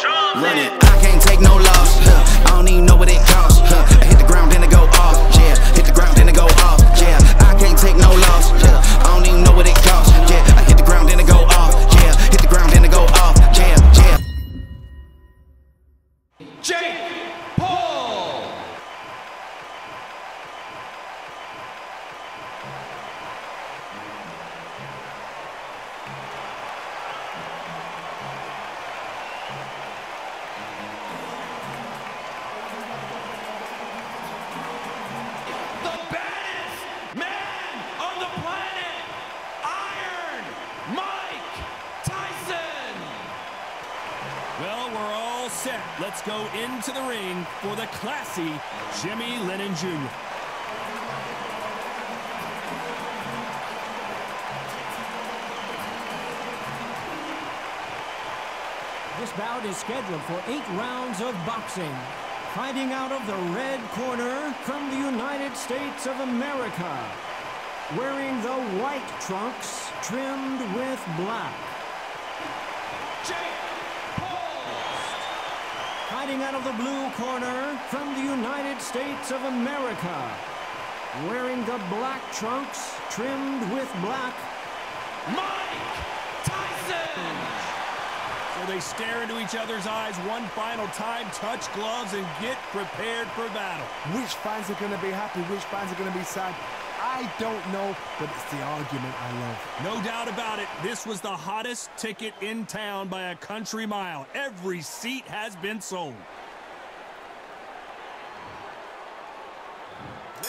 Drums Lennon. I can't take no loss. I don't even know what it set. Let's go into the ring for the classy Jimmy Lennon Jr. This bout is scheduled for eight rounds of boxing. Fighting out of the red corner from the United States of America. Wearing the white trunks trimmed with black. Fighting out of the blue corner from the United States of America. Wearing the black trunks trimmed with black. Mike Tyson. So they stare into each other's eyes one final time, touch gloves, and get prepared for battle. Which fans are going to be happy? Which fans are going to be sad? I don't know, but it's the argument I love. No doubt about it, this was the hottest ticket in town by a country mile. Every seat has been sold.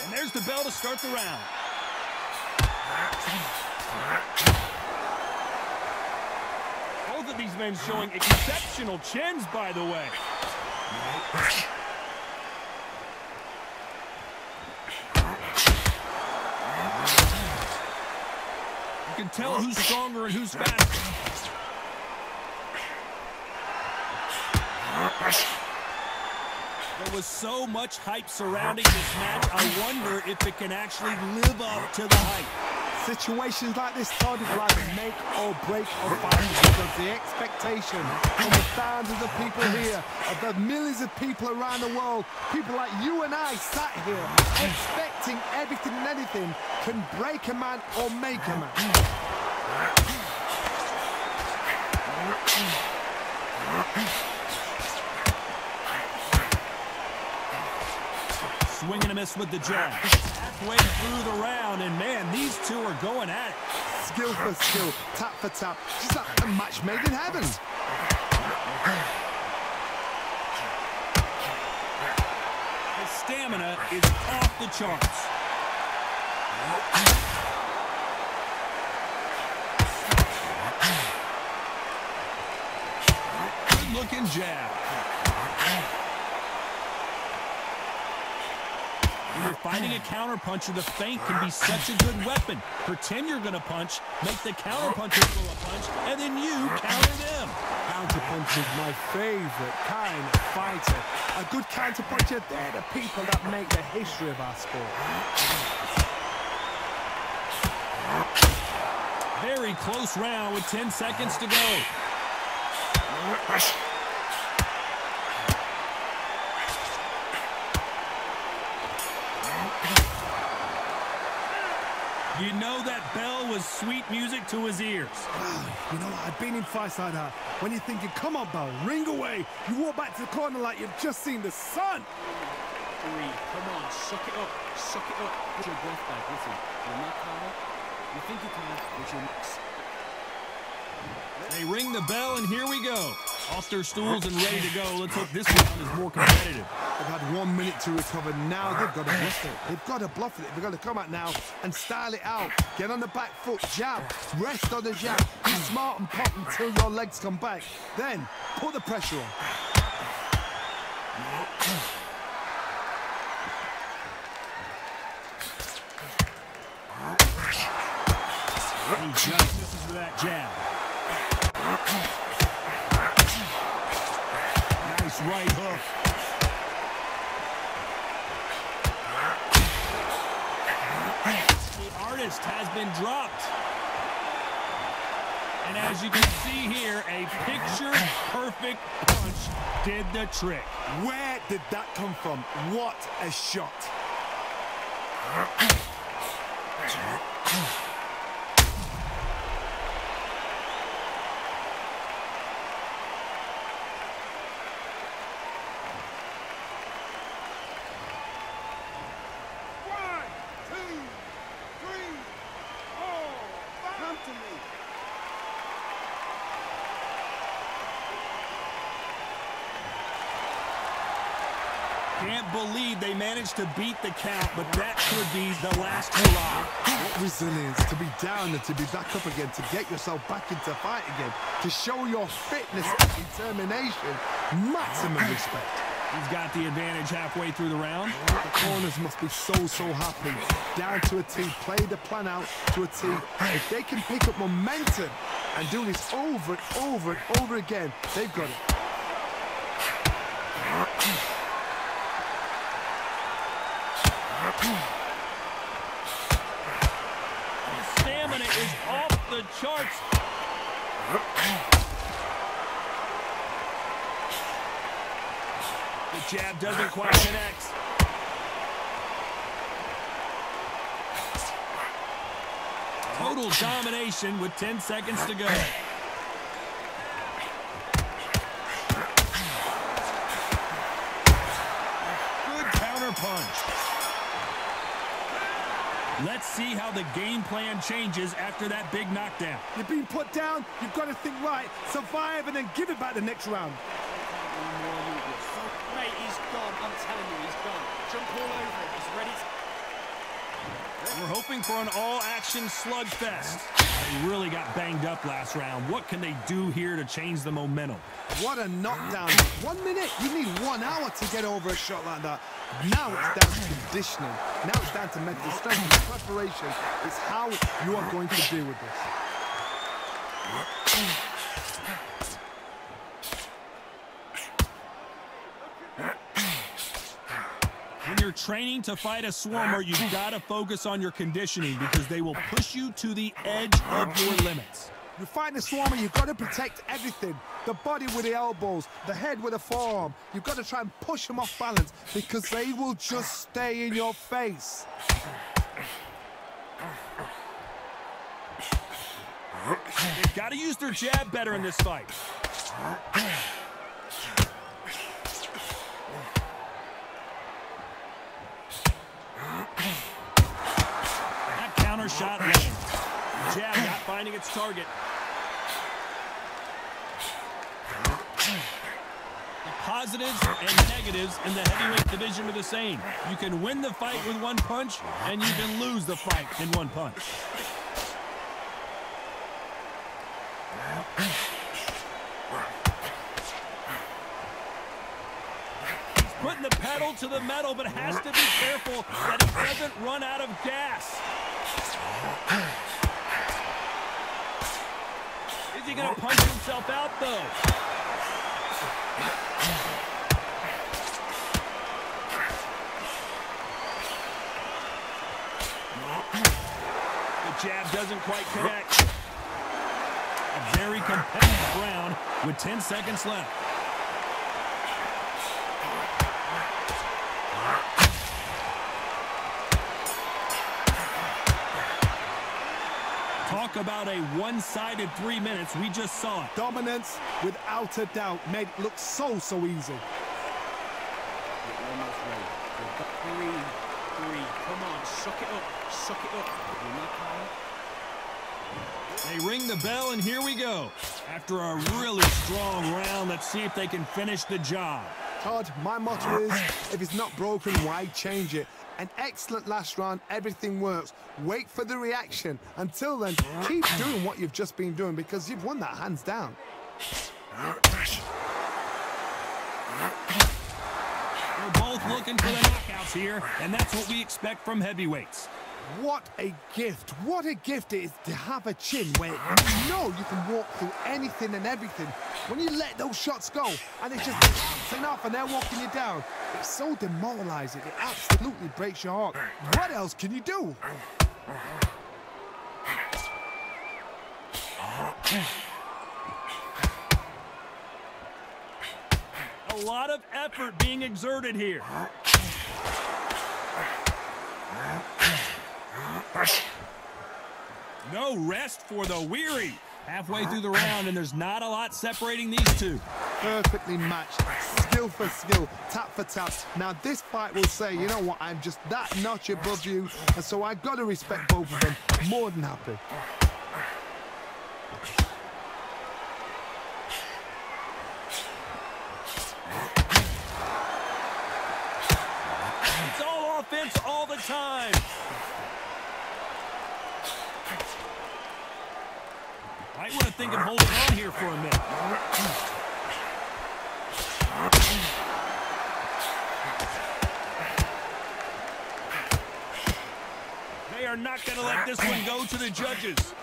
And there's the bell to start the round. Both of these men showing exceptional chins, by the way. Can tell who's stronger and who's faster. There was so much hype surrounding this match, I wonder if it can actually live up to the hype. Situations like this, is like make or break a fight because the expectation from the thousands of people here, of the millions of people around the world, people like you and I sat here expecting everything and anything can break a man or make a man. Swing and a miss with the jab. Halfway through the round, and man, these two are going at it. Skill for skill, tap for tap, just like a match made in heaven. His stamina is off the charts. Good looking jab. Fighting a counterpuncher, the feint can be such a good weapon. Pretend you're going to punch, make the counterpuncher throw a punch, and then you counter them. Counterpunch is my favorite kind of fighter. A good counterpuncher, they're the people that make the history of our sport. Very close round with 10 seconds to go. You know that bell was sweet music to his ears. You know, I've been in fights like that. Uh, when you're thinking, come on, Bell, ring away. You walk back to the corner like you've just seen the sun. Three. Come on, suck it up. Suck it up. Put your breath back. Listen, you're not caught up. You think you can, but you're not. They ring the bell, and here we go. Off their stools and ready to go. Let's hope this round is more competitive. They've had one minute to recover. Now they've got to bluff it. They've got to bluff it. They've got to come out now and style it out. Get on the back foot, jab, rest on the jab. Be smart and pop until your legs come back. Then put the pressure on. He just misses with that jab. Nice right hook. The artist has been dropped. And as you can see here, a picture perfect punch did the trick. Where did that come from? What a shot. One, two, three, four, five. Come to me. Can't believe they managed to beat the count, but that could be the last hurrah. What resilience to be down and to be back up again, to get yourself back into fight again, to show your fitness and determination. Maximum respect. He's got the advantage halfway through the round. The corners must be so, so happy. Down to a a T, play the plan out to a T. If they can pick up momentum and do this over and over and over again, they've got it. The charts. The jab doesn't quite connect. Total domination with 10 seconds to go. See how the game plan changes after that big knockdown. You've been put down, you've got to think right, survive and then give it back the next round. Mate, he's gone. I'm telling you, he's gone. Jump all over him. He's ready to... We're hoping for an all-action slugfest. They really got banged up last round. What can they do here to change the momentum? What a knockdown. One minute, you need one hour to get over a shot like that. Now it's down to conditioning. Now it's down to mental strength and preparation. It's how you are going to deal with this. Training to fight a swarmer, you've got to focus on your conditioning because they will push you to the edge of your limits. You fight the swarmer, you've got to protect everything. The body with the elbows, the head with the forearm. You've got to try and push them off balance because they will just stay in your face. They've got to use their jab better in this fight. Finding its target. The positives and negatives in the heavyweight division are the same. You can win the fight with one punch, and you can lose the fight in one punch. He's putting the pedal to the metal, but has to be careful that he doesn't run out of gas. He going to punch himself out, though? The jab doesn't quite connect. A very competitive round with 10 seconds left. Talk about a one-sided three minutes. We just saw it. Dominance, without a doubt, made it look so, so easy. You're almost ready. You've got three, three. Come on, suck it up. Suck it up. You're not tired. They ring the bell, and here we go. After a really strong round, let's see if they can finish the job. Todd, my motto is, if it's not broken, why change it? An excellent last round, everything works. Wait for the reaction. Until then, keep doing what you've just been doing because you've won that hands down. We're both looking for the knockouts here, and that's what we expect from heavyweights. What a gift. What a gift it is to have a chin where you know you can walk through anything and everything. When you let those shots go and it's just bouncing off and they're walking you down, it's so demoralizing. It absolutely breaks your heart. What else can you do? a lot of effort being exerted here. No rest for the weary. Halfway through the round, and there's not a lot separating these two. Perfectly matched, skill for skill, tap for tap. Now this fight will say, you know what, I'm just that notch above you, and so I've got to respect both of them. More than happy. It's all offense all the time. Might want to think of holding on here for a minute. They are not going to let this one go to the judges.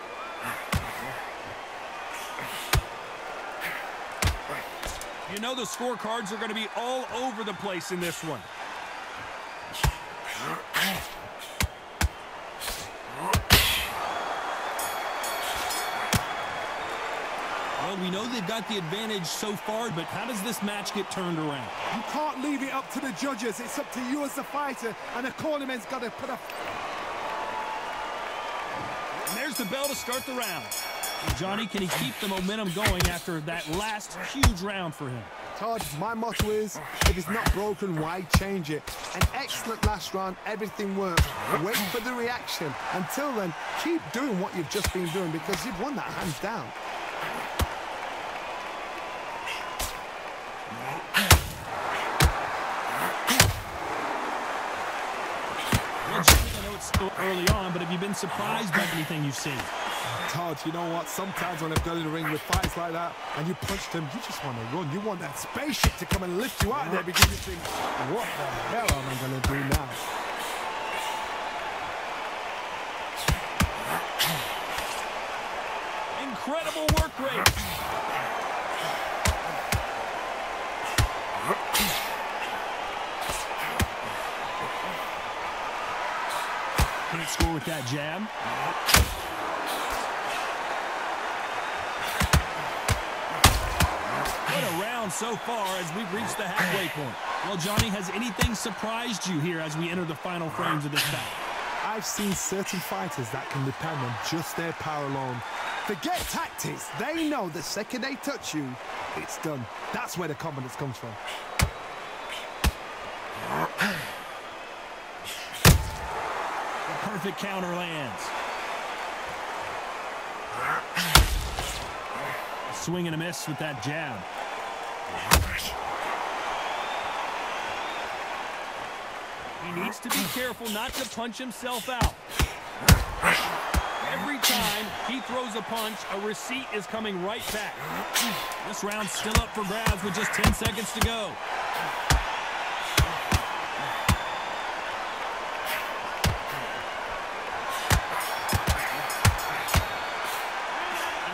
You know the scorecards are going to be all over the place in this one. We know they've got the advantage so far, but how does this match get turned around? You can't leave it up to the judges. It's up to you as the fighter, and the cornerman's got to put up. And there's the bell to start the round. Johnny, can he keep the momentum going after that last huge round for him? Todd, my motto is, if it's not broken, why change it? An excellent last round, everything worked. Wait for the reaction. Until then, keep doing what you've just been doing because you've won that hands down. I know it's still early on, but have you been surprised by anything you've seen? Todd, you know what? Sometimes when I've got in the ring with fights like that and you punch them, you just want to run. You want that spaceship to come and lift you out of there because you think, what the hell am I going to do now? Incredible work rate. Can't score with that jab. What a round so far as we've reached the halfway point. Well, Johnny, has anything surprised you here as we enter the final frames of this battle? I've seen certain fighters that can depend on just their power alone. Forget tactics. They know the second they touch you, it's done. That's where the confidence comes from. Perfect counter lands. A swing and a miss with that jab. He needs to be careful not to punch himself out. Every time he throws a punch, a receipt is coming right back. This round's still up for grabs with just 10 seconds to go.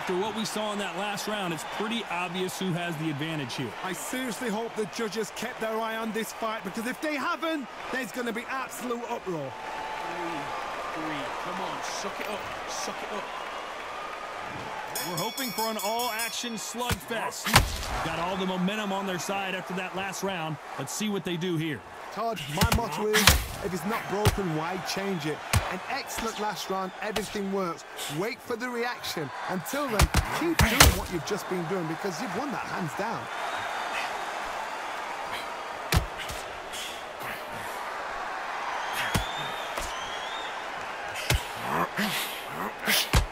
After what we saw in that last round, it's pretty obvious who has the advantage here. I seriously hope the judges kept their eye on this fight because if they haven't, there's going to be absolute uproar. Three, three. Come on, suck it up, suck it up. We're hoping for an all-action slugfest. Got all the momentum on their side after that last round. Let's see what they do here. Todd, my motto is, if it's not broken, why change it? An excellent last round, everything works. Wait for the reaction. Until then, keep doing what you've just been doing because you've won that hands down.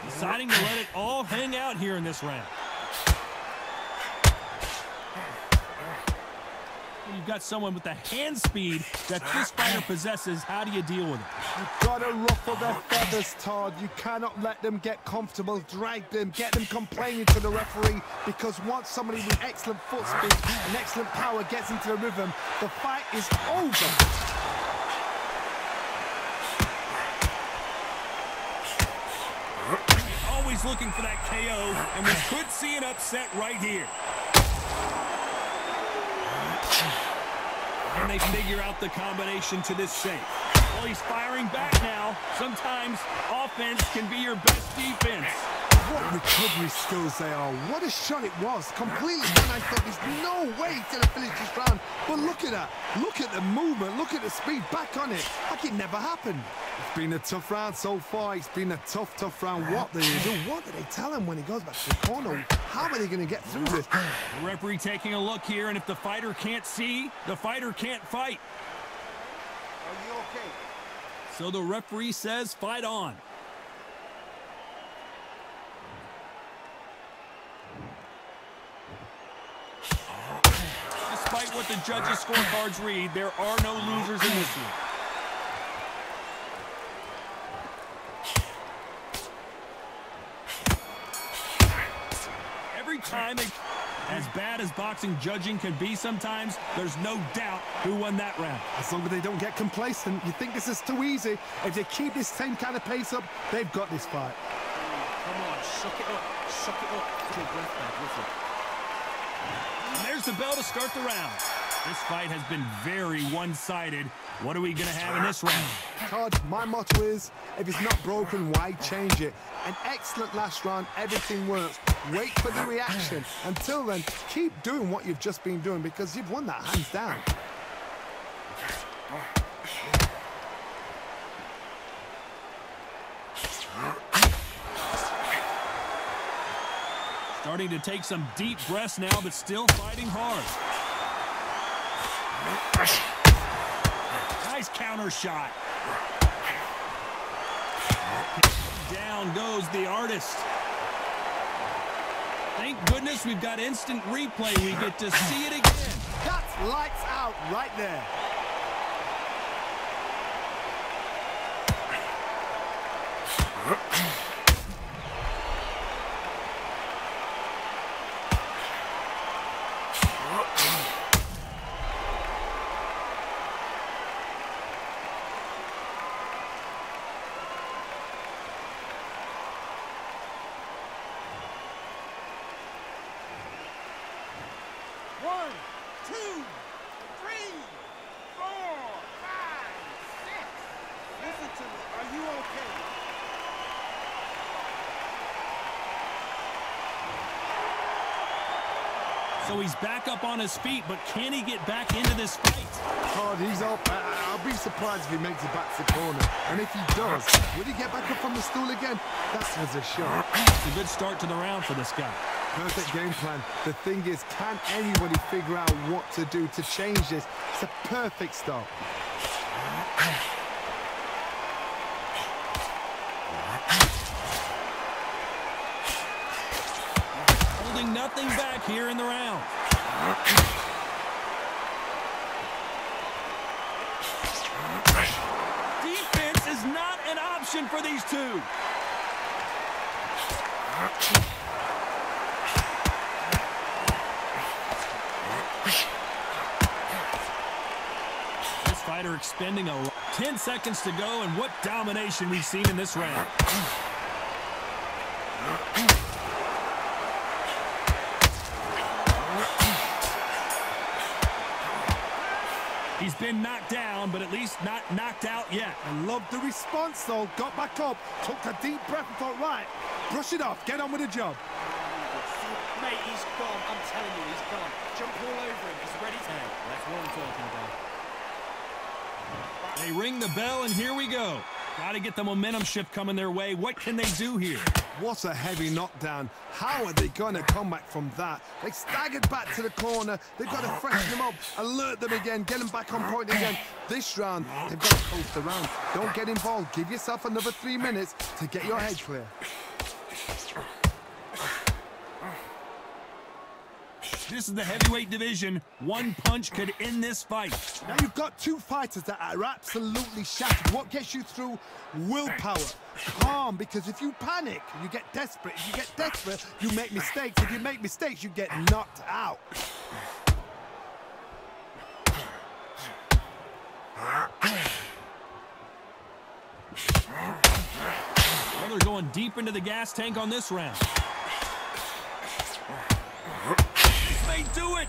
Deciding to let it all hang out here in this round. Got someone with the hand speed that this fighter possesses, how do you deal with it? You've got to ruffle their feathers, Todd. You cannot let them get comfortable, drag them, get them complaining to the referee because once somebody with excellent foot speed and excellent power gets into the rhythm, the fight is over. Always looking for that KO, and we could see an upset right here. They figure out the combination to this safe. Well, he's firing back now. Sometimes offense can be your best defense. What recovery skills they are. What a shot it was. Completely done. I thought there's no way he's going to finish this round. But look at that. Look at the movement. Look at the speed. Back on it. Like it never happened. It's been a tough round so far. It's been a tough, tough round. What do they do? What do they tell him when he goes back to the corner? How are they going to get through this? The referee taking a look here, and if the fighter can't see, the fighter can't fight. Are you okay? So the referee says fight on. What the judges' scorecards read, there are no losers in this one. Every time, it, as bad as boxing judging can be sometimes, there's no doubt who won that round. As long as they don't get complacent, you think this is too easy. If they keep this same kind of pace up, they've got this fight. Come on, suck it up. Suck it up. Your breath. And there's the bell to start the round. This fight has been very one-sided. What are we going to have in this round? Todd, my motto is, if it's not broken, why change it? An excellent last round, everything works. Wait for the reaction. Until then, keep doing what you've just been doing because you've won that hands down. Starting to take some deep breaths now, but still fighting hard. Nice counter shot. Down goes the artist. Thank goodness we've got instant replay. We get to see it again. That's lights out right there. So he's back up on his feet, but can he get back into this fight? Todd, he's up. I- I'll be surprised if he makes it back to the corner. And if he does, will he get back up from the stool again? That was a shot. It's a good start to the round for this guy. Perfect game plan. The thing is, can anybody figure out what to do to change this? It's a perfect start. Holding nothing back here in the round. Defense is not an option for these two. This fighter expending a lot. 10 seconds to go, and what domination we've seen in this round. He's been knocked down, but at least not knocked out yet. I love the response, though. Got back up, took a deep breath and thought, right, brush it off, get on with the job. Mate, he's gone. I'm telling you, he's gone. Jump all over him. He's ready to... Hey, that's what I'm talking about. They ring the bell, and here we go. Got to get the momentum shift coming their way. What can they do here? What a heavy knockdown. How are they going to come back from that? They staggered back to the corner. They've got to freshen them up, alert them again, get them back on point again. This round, they've got to coast the round. Don't get involved. Give yourself another three minutes to get your head clear. This is the heavyweight division. One punch could end this fight. Now you've got two fighters that are absolutely shattered. What gets you through? Willpower. Calm, because if you panic, you get desperate. If you get desperate, you make mistakes. If you make mistakes, you get knocked out. Well, they're going deep into the gas tank on this round. They do it.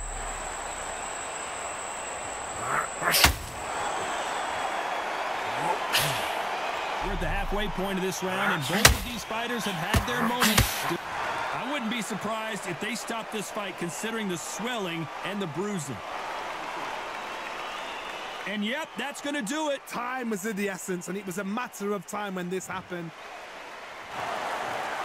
We're at the halfway point of this round, and both of these fighters have had their moments. I wouldn't be surprised if they stop this fight considering the swelling and the bruising. And yep, that's going to do it. Time was of the essence, and it was a matter of time when this happened.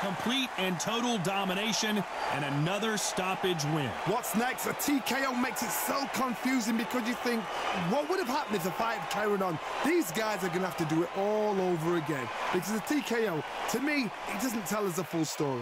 Complete and total domination and another stoppage win. What's next? A TKO makes it so confusing because you think, what would have happened if the fight had carried on? These guys are going to have to do it all over again. Because a TKO, to me, it doesn't tell us the full story.